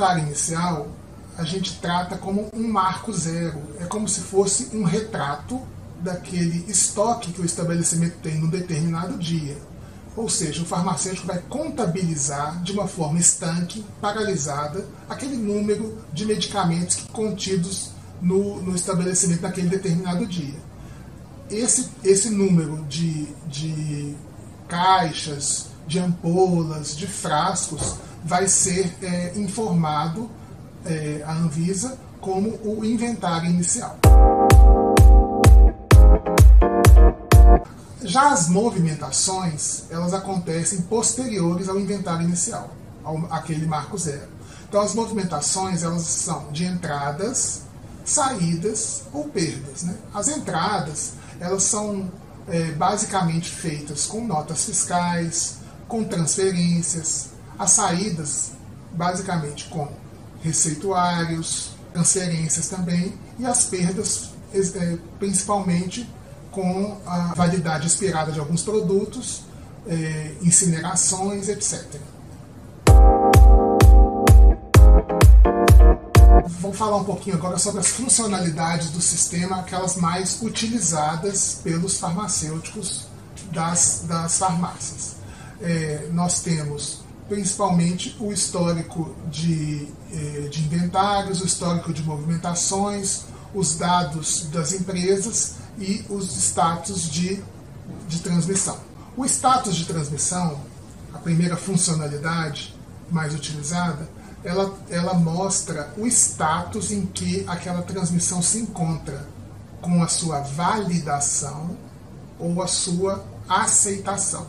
inventário inicial a gente trata como um marco zero. É como se fosse um retrato daquele estoque que o estabelecimento tem no determinado dia. Ou seja, o farmacêutico vai contabilizar de uma forma estanque, paralisada, aquele número de medicamentos contidos no, no estabelecimento naquele determinado dia. Esse, esse número de, de caixas, de ampolas, de frascos, vai ser é, informado é, à Anvisa como o inventário inicial. Já as movimentações, elas acontecem posteriores ao inventário inicial, ao, aquele marco zero. Então as movimentações, elas são de entradas, saídas ou perdas. Né? As entradas, elas são é, basicamente feitas com notas fiscais, com transferências. As saídas, basicamente com receituários, transferências também, e as perdas, é, principalmente com a validade expirada de alguns produtos, é, incinerações, etc. Vou falar um pouquinho agora sobre as funcionalidades do sistema, aquelas mais utilizadas pelos farmacêuticos das, das farmácias. É, nós temos principalmente o histórico de, é, de inventários, o histórico de movimentações, os dados das empresas e os status de, de transmissão. O status de transmissão, a primeira funcionalidade mais utilizada, ela, ela mostra o status em que aquela transmissão se encontra com a sua validação ou a sua aceitação.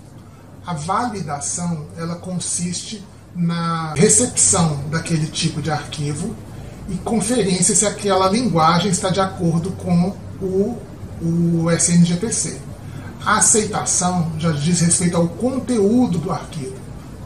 A validação ela consiste na recepção daquele tipo de arquivo e conferência se aquela linguagem está de acordo com o, o SNGPC. A aceitação já diz respeito ao conteúdo do arquivo.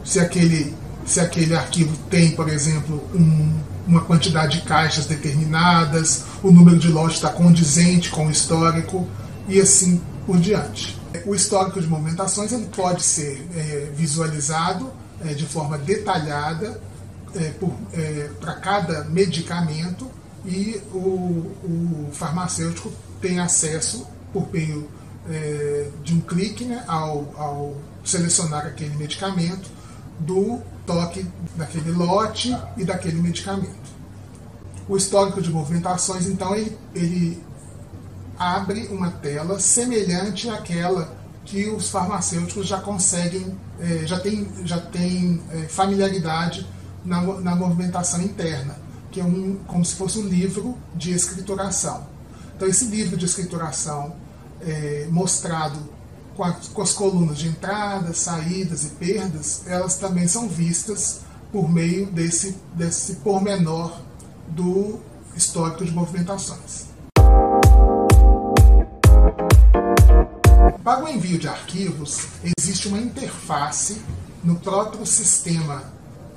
Se aquele, se aquele arquivo tem, por exemplo, um, uma quantidade de caixas determinadas, o número de lotes está condizente com o histórico e assim por diante. O histórico de movimentações ele pode ser é, visualizado é, de forma detalhada é, é, para cada medicamento e o, o, farmacêutico tem acesso por meio é, de um clique né, ao, ao, selecionar aquele medicamento do toque daquele lote e daquele medicamento. O histórico de movimentações, então, ele, ele abre uma tela semelhante àquela que os farmacêuticos já conseguem, é, já têm já tem, é, familiaridade na, na movimentação interna, que é um, como se fosse um livro de escrituração. Então, esse livro de escrituração é, mostrado com, a, com as colunas de entradas, saídas e perdas, elas também são vistas por meio desse, desse pormenor do histórico de movimentações. Para o envio de arquivos, existe uma interface no próprio sistema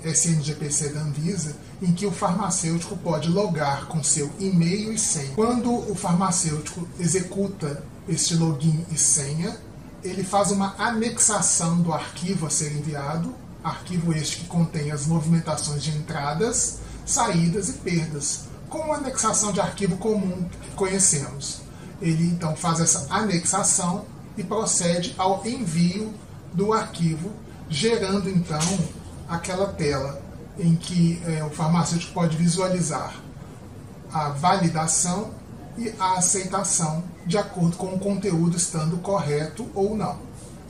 SNGPC da Anvisa, em que o farmacêutico pode logar com seu e-mail e senha. Quando o farmacêutico executa este login e senha, ele faz uma anexação do arquivo a ser enviado, arquivo este que contém as movimentações de entradas, saídas e perdas, com uma anexação de arquivo comum que conhecemos. Ele então faz essa anexação e procede ao envio do arquivo, gerando então aquela tela em que é, o farmacêutico pode visualizar a validação e a aceitação de acordo com o conteúdo estando correto ou não.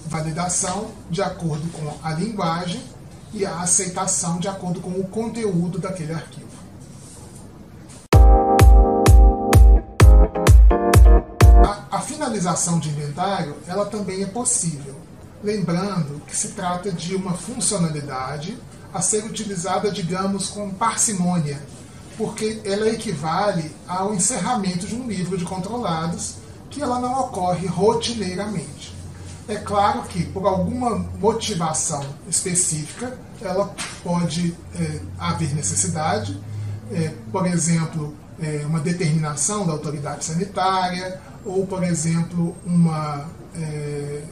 Validação de acordo com a linguagem e a aceitação de acordo com o conteúdo daquele arquivo. Finalização de inventário ela também é possível lembrando que se trata de uma funcionalidade a ser utilizada, digamos, com parcimônia, porque ela equivale ao encerramento de um livro de controlados, que ela não ocorre rotineiramente. É claro que, por alguma motivação específica, ela pode é, haver necessidade, é, por exemplo, é, uma determinação da autoridade sanitária, ou, por exemplo, uma é, é,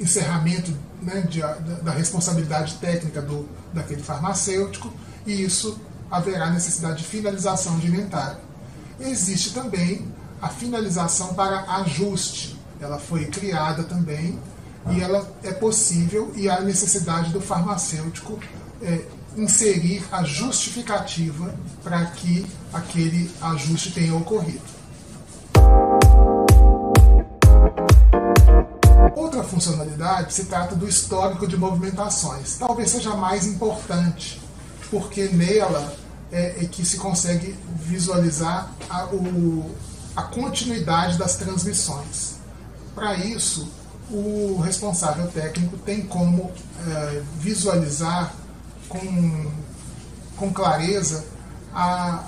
encerramento né, de, da, da, responsabilidade técnica do, daquele farmacêutico, e isso haverá necessidade de finalização de inventário. Existe também a finalização para ajuste. Ela foi criada também e ela é possível e há necessidade do farmacêutico é, inserir a justificativa para que aquele ajuste tenha ocorrido. Outra funcionalidade se trata do histórico de movimentações. Talvez seja a mais importante, porque nela é, é que se consegue visualizar a, o, a continuidade das transmissões. Para isso, o responsável técnico tem como é, visualizar com, com clareza a,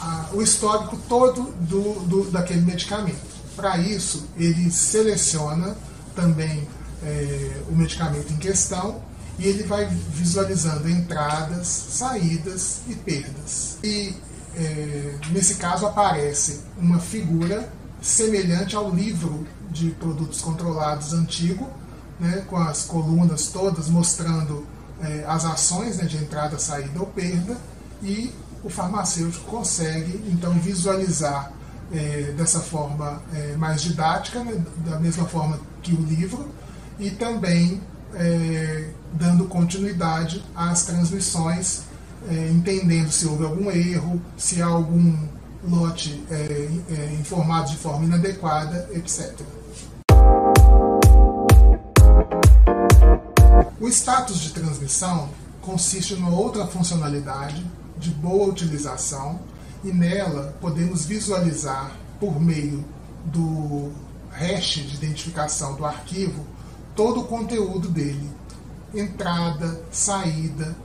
a, o histórico todo do, do, daquele medicamento. Para isso, ele seleciona também é, o medicamento em questão e ele vai visualizando entradas, saídas e perdas. E é, nesse caso aparece uma figura semelhante ao livro de produtos controlados antigo, né, com as colunas todas mostrando é, as ações né, de entrada, saída ou perda, e o farmacêutico consegue então visualizar é, dessa forma é, mais didática, né, da mesma forma que o livro, e também é, dando continuidade às transmissões, é, entendendo se houve algum erro, se há algum lote é, informado de forma inadequada, etc. O status de transmissão consiste numa outra funcionalidade de boa utilização e nela podemos visualizar por meio do hash de identificação do arquivo todo o conteúdo dele, entrada, saída,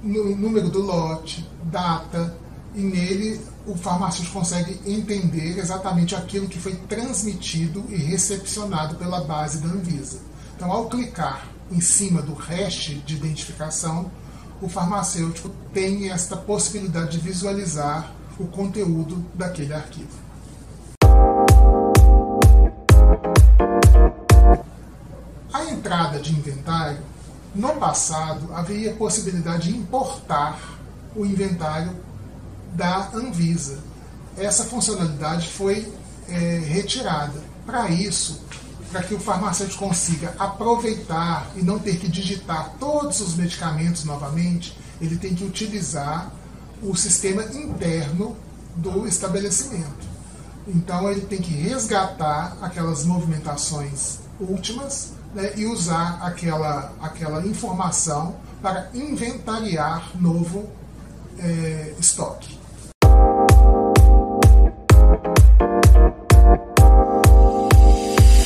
número do lote, data, e nele o farmacêutico consegue entender exatamente aquilo que foi transmitido e recepcionado pela base da Anvisa. Então, ao clicar em cima do hash de identificação, o farmacêutico tem esta possibilidade de visualizar o conteúdo daquele arquivo. A entrada de inventário, no passado, havia possibilidade de importar o inventário da Anvisa. Essa funcionalidade foi é, retirada. Para isso, para que o farmacêutico consiga aproveitar e não ter que digitar todos os medicamentos novamente, ele tem que utilizar o sistema interno do estabelecimento. Então ele tem que resgatar aquelas movimentações últimas né, e usar aquela, aquela informação para inventariar novo é, estoque.